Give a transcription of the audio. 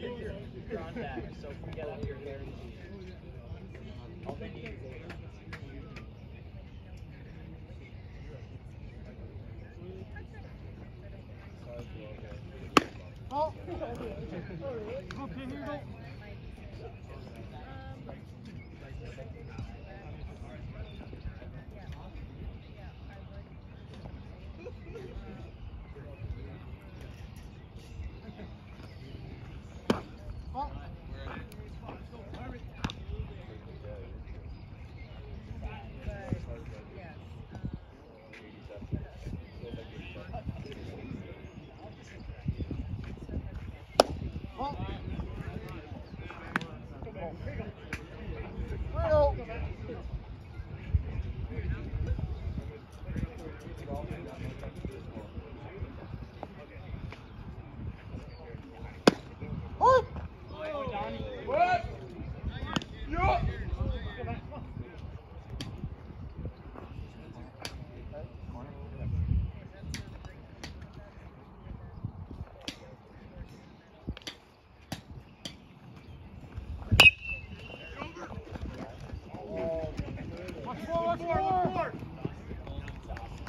Contact, so if we get up here, guaranteed. Need is eight. Oh. Okay, here you go. Oh!